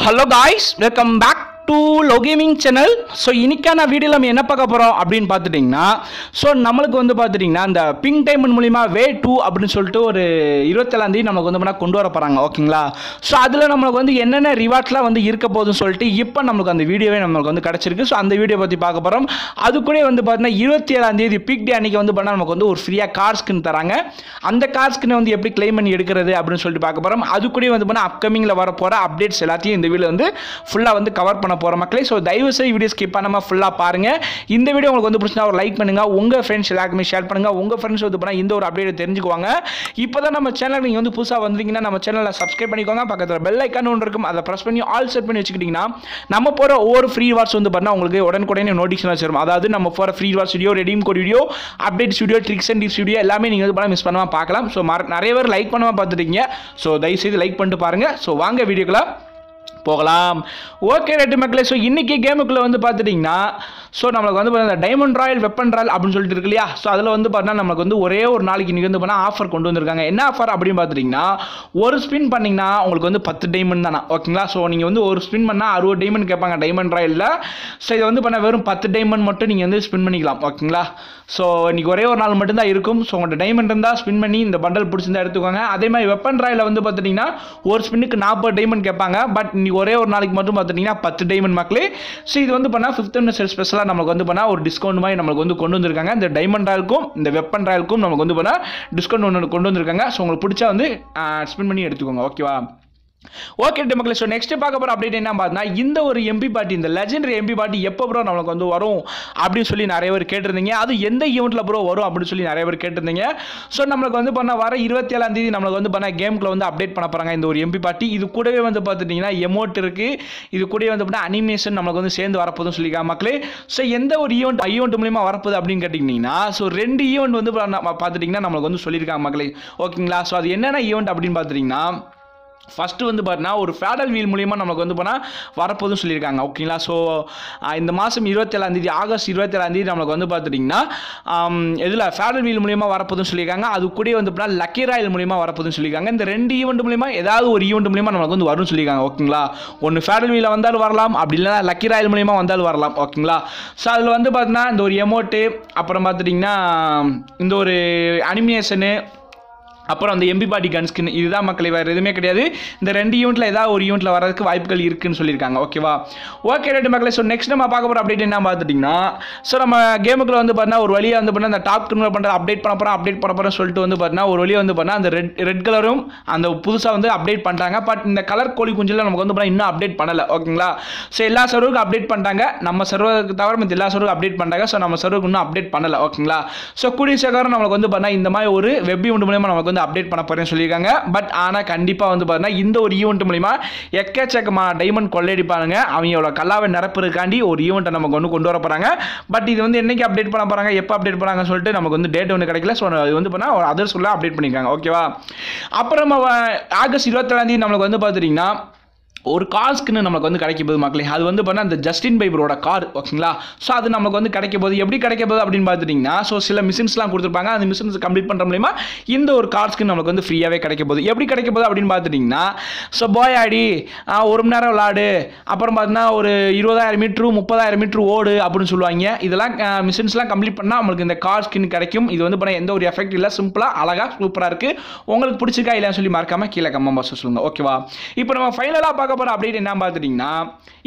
hello guys welcome back to lo gaming channel so இன்னைக்கான வீடியோவில் நம்ம என்ன பார்க்க போகிறோம் அப்படின்னு பார்த்துட்டிங்கன்னா ஸோ நம்மளுக்கு வந்து பார்த்துட்டிங்கன்னா இந்த பிங்க் டைமண்ட் மூலிமா வே டூ அப்படின்னு சொல்லிட்டு ஒரு இருபத்தேழாந்தேதி நமக்கு வந்து பண்ணால் கொண்டு வர போகிறாங்க ஓகேங்களா? ஸோ அதில் நம்மளுக்கு வந்து என்னென்ன ரிவார்ட்ஸ்லாம் வந்து இருக்க போகுதுன்னு சொல்லிட்டு இப்போ நம்மளுக்கு அந்த வீடியோவே நம்மளுக்கு வந்து கிடச்சிருக்கு. ஸோ அந்த வீடியோ பற்றி பார்க்க போகிறோம் அது கூட வந்து பார்த்தீங்கன்னா இருபத்தி ஏழாந்தேதி பிக் டே அன்னைக்கு வந்து பண்ணால் நமக்கு வந்து ஒரு ஃப்ரீயாக கார் ஸ்கின் தராங்க. அந்த கார் வந்து எப்படி க்ளைம் பண்ணி எடுக்கிறது அப்படின்னு சொல்லிட்டு பார்க்க போகிறோம் அது கூட வந்து பண்ணால் அப்கமிங்கில் வர போகிற அப்டேட்ஸ் எல்லாத்தையும் இந்த வீடியோ வந்து ஃபுல்லாக வந்து கவர் பண்ண போகிற மக்களே. ஸோ தயவு செய்து வீடியோ ஸ்கிப் பண்ணாமல் ஃபுல்லாக பாருங்கள் இந்த வீடியோ உங்களுக்கு வந்து பிடிச்சினா ஒரு லைக் பண்ணுங்கள் உங்கள் ஃப்ரெண்ட்ஸ் எல்லாருக்குமே ஷேர் பண்ணுங்கள் உங்கள் ஃப்ரெண்ட்ஸ் வந்து பண்ணால் இந்த ஒரு அப்டேட் தெரிஞ்சுக்குவாங்க. இப்போ தான் நம்ம சேனல் நீங்கள் வந்து புதுசாக வந்தீங்கன்னா நம்ம சேனலில் சப்ஸ்கிரைப் பண்ணிக்கோங்க. பக்கத்தில் பெல் ஐக்கான் ஒன்று இருக்கும். அதை ப்ரெஸ் பண்ணி ஆல் செட் பண்ணி வச்சுக்கிட்டிங்கன்னா நம்ம போகிற ஒவ்வொரு ஃப்ரீ வாட்ஸ் வந்து பண்ணால் உங்களுக்கு உடனுக்குடனே நோட்டிஃபிகேஷன் வச்சிடும் அதாவது நம்ம போகிற free watts video redeem code video update video tricks and tips video எல்லாமே நீங்கள் வந்து பண்ணால் மிஸ் பண்ணாமல் பார்க்கலாம். ஸோ நிறைய பேர் லைக் பண்ணாமல் பார்த்துட்டீங்க. ஸோ தயவுசெய்து லைக் பண்ணிட்டு பாருங்கள் ஸோ வாங்க வீடியோக்குள்ள போகலாம். ஓகே ரெட்டு மக்களே ஸோ இன்றைக்கி கேமுக்குள்ளே வந்து பார்த்துட்டிங்கன்னா ஸோ நம்மளுக்கு வந்து பார்த்தீங்கன்னா டைமண்ட் ராயல் வெப்பன் ராயல் அப்படின்னு சொல்லிட்டு இருக்கு இல்லையா? ஸோ அதில் வந்து பார்த்தீங்கன்னா நமக்கு வந்து ஒரே ஒரு நாளைக்கு இன்றைக்கி வந்து பண்ணால் ஆஃபர் கொண்டு வந்திருக்காங்க. என்ன ஆஃபர் அப்படின்னு பார்த்துட்டிங்கன்னா ஒரு ஸ்பின் பண்ணிங்கன்னா உங்களுக்கு வந்து பத்து டைமண்ட் தானே? ஓகேங்களா ஸோ நீங்கள் வந்து ஒரு ஸ்பின் பண்ணால் அறுபது டைமண்ட் கேட்பாங்க டைமண்ட் ராயலில் ஸோ இதை வந்து பண்ணால் வெறும் பத்து டைமண்ட் மட்டும் நீங்கள் வந்து ஸ்பின் பண்ணிக்கலாம். ஓகேங்களா ஸோ இன்றைக்கி ஒரே ஒரு நாள் மட்டும்தான் இருக்கும். ஸோ உங்கள்கிட்ட டைமண்ட் இருந்தால் ஸ்பின் பண்ணி இந்த பண்டல் பிடிச்சிருந்தா எடுத்துக்கோங்க. அதே மாதிரி வெப்பன் ராயில் வந்து பார்த்துட்டிங்கன்னா ஒரு ஸ்பின்னுக்கு நாற்பது டைமண்ட் கேட்பாங்க. பட் இன்னைக்கு ஒரே ஒரு நாளைக்கு மட்டும் பார்த்துட்டிங்கன்னா பத்து டைமண்ட் மக்களே. ஸோ இது வந்து பண்ணால் ஃபிஃப்த் செல் ஸ்பெஷலாக நமக்கு வந்து பண்ணால் ஒரு டிஸ்கவுண்ட் மாதிரி நம்மளுக்கு வந்து கொண்டு வந்திருக்காங்க. இந்த டைமண்ட் ராயலுக்கும் இந்த வெப்பன் ராயலுக்கும் நமக்கு வந்து பண்ணால் டிஸ்கவுண்ட் ஒன்று கொண்டு வந்திருக்காங்க. ஸோ உங்களுக்கு பிடிச்சா வந்து ஸ்பெண்ட் பண்ணி எடுத்துக்கோங்க. ஓகேவா ஓகே மக்களே ஸோ நெக்ஸ்ட் பார்க்க போகிற அப்டேட் என்ன பார்த்தீங்கன்னா இந்த ஒரு எம்பி பார்ட்டி இந்த லெஜெண்டரி எம்பி பார்ட்டி எப்போ ப்ரோ நம்மளுக்கு வந்து வரும்? அப்படின்னு சொல்லி நிறைய பேர் கேட்டிருந்தீங்க. அது எந்த ஈவெண்ட்டில் ப்ரோ வரும் அப்படின்னு சொல்லி நிறைய பேர் கேட்டிருந்தீங்க. ஸோ நம்மளுக்கு வந்து பண்ண வர இருபத்தி ஏழாம் தேதி நம்மளுக்கு வந்து பண்ண கேமுக்குள்ள வந்து அப்டேட் பண்ண போகிறாங்க இந்த ஒரு எம்பி பார்ட்டி இது கூடவே வந்து பார்த்துட்டிங்கன்னா எமோட் இருக்குது இது கூடவே வந்து பண்ண அனிமேஷன் நம்மளுக்கு வந்து சேர்ந்து வரப்போதும் சொல்லிக்கா மக்களே. ஸோ எந்த ஒரு ஈவெண்ட் ஈவெண்ட் மூலியமாக வரப்போகுது அப்படின்னு கேட்டிங்கன்னா ஸோ ரெண்டு ஈவெண்ட் வந்து பார்த்துட்டிங்கன்னா நம்மளுக்கு வந்து சொல்லியிருக்காங்க மக்களே. ஓகேங்களா ஸோ அது என்னென்ன ஈவெண்ட் அப்படின்னு பார்த்துட்டிங்கன்னா ஃபஸ்ட்டு வந்து பார்த்தீங்கன்னா ஒரு ஃபேடல் வீல் மூலிமா நமக்கு வந்து போனால் வரப்போதும் சொல்லியிருக்காங்க. ஓகேங்களா ஸோ இந்த மாதம் இருபத்தேழாந்தேதி ஆகஸ்ட் இருபத்தேழாந்தேதி நம்மளுக்கு வந்து பார்த்துட்டிங்கன்னா இதில் ஃபேடல் வீல் மூலிமா வரப்போதும் சொல்லியிருக்காங்க. அது கூட வந்து போனால் லக்கி ராயல் மூலிமா வரப்போதும் சொல்லியிருக்காங்க. இந்த ரெண்டு ஈவெண்ட் மூலிமா ஏதாவது ஒரு ஈவெண்ட் மூலிமா நமக்கு வந்து வரும்னு சொல்லியிருக்காங்க. ஓகேங்களா ஒன்று ஃபேடல் வீலில் வந்தாலும் வரலாம் அப்படி இல்லைனா லக்கி ராயல் மூலிமா வந்தாலும் வரலாம். ஓகேங்களா ஸோ அதில் வந்து பார்த்தீங்கன்னா இந்த ஒரு எமோட்டு அப்புறம் பார்த்துட்டிங்கன்னா இந்த ஒரு அனிமேஷனு அப்புறம் அந்த எம்பி பாடி கன் ஸ்கின் இதுதான் மக்களை வேறு எதுவுமே கிடையாது. இந்த ரெண்டு யூனிட்டில் ஏதாவது ஒரு யூனிட்டில் வரதுக்கு வாய்ப்புகள் இருக்குன்னு சொல்லியிருக்காங்க. ஓகேவா ஓகே ரெண்டு மக்களை ஸோ நெக்ஸ்ட் நம்ம பார்க்க போகிற அப்டேட் என்ன பார்த்துட்டிங்கன்னா ஸோ நம்ம கேமுக்குள்ள வந்து பார்த்தீங்கன்னா ஒரு வழியாக வந்து பார்த்தீங்கன்னா அந்த டாப் கிரிமினல் பண்ணுற அப்டேட் பண்ண போகிறோம் அப்டேட் பண்ண போகிறோம் சொல்லிட்டு வந்து பார்த்தீங்கன்னா ஒரு வழியாக வந்து பார்த்தீங்கன்னா அந்த ரெட் ரெட் கலரும் அந்த புதுசாக வந்து அப்டேட் பண்ணிட்டாங்க பட் இந்த கலர் கோழி குஞ்சில் நமக்கு வந்து பார்த்தீங்கன்னா இன்னும் அப்டேட் பண்ணலை. ஓகேங்களா ஸோ எல்லா சர்வருக்கும் அப்டேட் பண்ணிட்டாங்க நம்ம சர்வருக்கு தவிர மற்ற எல்லா சர்வருக்கும் அப்டேட் பண்ணிட்டாங்க ஸோ நம்ம சர்வருக்கு இன்னும் அப்டேட் பண்ணலை. ஓகேங்களா ஸோ கூடிய சீக்கிரம் நம்மளுக்கு வந்து பார்த்தீங்கன்னா இந்த மாதிரி ஒரு வெப் ஈவெண்ட் மூலயமா நமக்கு வந்து அப்டேட் பண்ண போகிறேன்னு சொல்லியிருக்காங்க. பட் ஆனால் கண்டிப்பாக வந்து பார்த்தீங்கன்னா இந்த ஒரு ஈவெண்ட் மூலிமா எக்கச்சக்கமான டைமண்ட் கொள்ளையடிப்பானுங்க. எவ்வளோ கல்லாவை நிரப்புறதுக்காண்டி ஒரு ஈவெண்ட்டை நமக்கு ஒன்று கொண்டு வர போகிறாங்க பட் இது வந்து என்னைக்கு அப்டேட் பண்ண போகிறாங்க எப்போ அப்டேட் பண்ணாங்கன்னு சொல்லிட்டு நமக்கு வந்து டேட் ஒன்று கிடைக்கல. ஸோ இது வந்து பண்ணால் ஒரு அதர் சொல்ல அப்டேட் பண்ணியிருக்காங்க ஓகேவா அப்புறம் ஆகஸ்ட் இருபத்தேழாந்தேதி நம்மளுக்கு வந்து பார்த்துட்டிங்கன்னா ஒரு கார் ஸ்கின்னு நமக்கு வந்து கிடைக்க போது மக்களே அது வந்து பண்ணால் அந்த ஜஸ்டின் பைபரோட கார் ஓகேங்களா? ஸோ அது நமக்கு வந்து கிடைக்க போகுது. எப்படி கிடைக்க போகுது அப்படின்னு பார்த்துட்டிங்கன்னா ஸோ சில மிஷின்ஸ்லாம் கொடுத்துருப்பாங்க. அந்த மிஷின்ஸ் கம்ப்ளீட் பண்ணுற மூலிமா இந்த ஒரு கார் ஸ்கின் நமக்கு வந்து ஃப்ரீயாகவே கிடைக்க போகுது. எப்படி கிடைக்க போகுது அப்படின்னு பார்த்துட்டிங்கன்னா ஸோ பாய் ஆடி ஒரு மணி நேரம் விளாடு. அப்புறம் பார்த்தீங்கன்னா ஒரு இருபதாயிரம் மீட்ரு முப்பதாயிரம் மீட்ரு ஓடு அப்படின்னு சொல்லுவாங்க. இதெல்லாம் மிஷின்ஸ்லாம் கம்ப்ளீட் பண்ணால் நம்மளுக்கு இந்த கார் ஸ்கின் கிடைக்கும். இது வந்து பண்ண எந்த ஒரு எஃபெக்ட் இல்லை. சிம்பிளாக அழகாக சூப்பராக இருக்குது உங்களுக்கு பிடிச்சிருக்கா இல்லைன்னு சொல்லி மறக்காமல் கீழே கம்மா பாஸ் சொல்லுங்கள் ஓகேவா இப்போ நம்ம ஃபைனலாக பார்க்க பார்க்க போகிற அப்டேட் என்ன பார்த்துட்டிங்கன்னா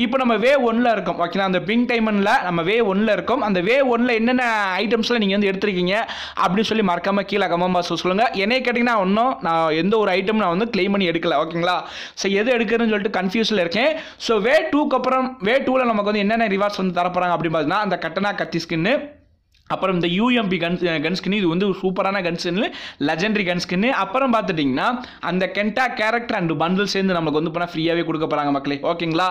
இப்போ நம்ம வே ஒன்னில் இருக்கோம். ஓகேங்களா அந்த பிங்க் டைமனில் நம்ம வே ஒன்னில் இருக்கோம். அந்த வே ஒன்னில் என்னென்ன ஐட்டம்ஸ்லாம் நீங்கள் வந்து எடுத்துருக்கீங்க அப்படின்னு சொல்லி மறக்காமல் கீழே கமெண்ட் பாக்ஸ் சொல்லுங்கள் என்னை கேட்டிங்கன்னா ஒன்றும் நான் எந்த ஒரு ஐட்டம் நான் வந்து கிளைம் பண்ணி எடுக்கல. ஓகேங்களா ஸோ எது எடுக்கிறதுன்னு சொல்லிட்டு கன்ஃபியூஸில் இருக்கேன். ஸோ வே டூக்கு அப்புறம் வே டூவில் நமக்கு வந்து என்னென்ன ரிவார்ட்ஸ் வந்து தரப்போகிறாங்க அப்படின்னு பார்த்தீங்கன்னா அந்த கட்டனா கத்தி ஸ்கின்னு அப்புறம் இந்த யூஎம்பி கன் கன் ஸ்கின் இது வந்து சூப்பரான கன் ஸ்கின்னு லெஜெண்டரி கன் ஸ்கின்னு அப்புறம் பார்த்துட்டிங்கன்னா அந்த கென்டா கேரக்டர் அண்ட் பண்டில் சேர்ந்து நமக்கு வந்து பண்ணால் ஃப்ரீயாகவே கொடுக்க போகிறாங்க மக்களே. ஓகேங்களா?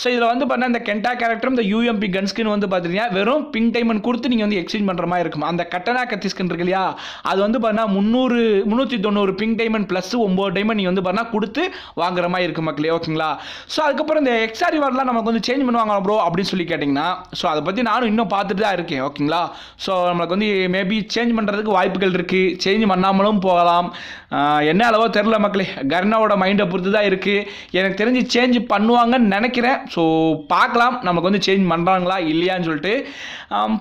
ஸோ இதில் வந்து பண்ண இந்த கென்டா கேரக்டர் இந்த யூஎம்பி கன் ஸ்கின் வந்து பார்த்துட்டிங்கன்னா வெறும் பிங்க் டைமண்ட் கொடுத்து நீங்கள் வந்து எக்ஸ்சேஞ்ச் பண்ணுற மாதிரி இருக்கும். அந்த கட்டனா கத்தி ஸ்கின் இருக்கு இல்லையா? அது வந்து பண்ணால் முந்நூறு முந்நூற்றி தொண்ணூறு பிங்க் டைமண்ட் ப்ளஸ் ஒம்பது டைமண்ட் நீங்கள் வந்து பண்ணால் கொடுத்து வாங்குற மாதிரி இருக்கும் மக்களே. ஓகேங்களா? ஸோ அதுக்கப்புறம் இந்த எக்ஸ்ஆரி ரிவார்ட்லாம் நமக்கு வந்து சேஞ்ச் பண்ணுவாங்க ப்ரோ அப்படின்னு சொல்லி கேட்டிங்கன்னா ஸோ அதை பற்றி நானும் இன்னும் பார்த்துட்டு தான் இருக்கேன். ஓகேங்களா? ஸோ நம்மளுக்கு வந்து மேபி சேஞ்ச் பண்ணுறதுக்கு வாய்ப்புகள் இருக்குது சேஞ்ச் பண்ணாமலும் போகலாம். என்ன அளவோ தெரில மக்களே. கர்ணாவோட மைண்டை பொறுத்து தான் இருக்குது எனக்கு தெரிஞ்சு சேஞ்ச் பண்ணுவாங்கன்னு நினைக்கிறேன். ஸோ பார்க்கலாம். நமக்கு வந்து சேஞ்ச் பண்ணுறாங்களா இல்லையான்னு சொல்லிட்டு.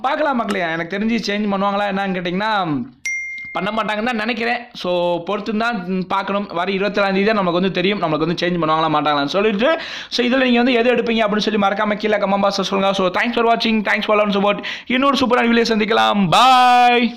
பார்க்கலாம் மக்களே. எனக்கு தெரிஞ்சு சேஞ்ச் பண்ணுவாங்களா என்னன்னு கேட்டிங்கன்னா பண்ண மாட்டாங்கன்னு தான் நினைக்கிறேன். ஸோ பொறுத்து தான் பார்க்கணும். வர இருபத்தேழாம் தேதி தான் நமக்கு வந்து தெரியும். நமக்கு வந்து சேஞ்ச் பண்ணுவாங்களா மாட்டாங்களான்னு சொல்லிட்டு. ஸோ இதில் நீங்கள் வந்து எது எடுப்பீங்க அப்படின்னு சொல்லி மறக்காம கீழே கமெண்ட் பாக்ஸில் சொல்லுங்கள் ஸோ தேங்க்ஸ் ஃபார் வாட்சிங் thanks for love and support இன்னொரு சூப்பரான வீடியோ சந்திக்கலாம். பாய்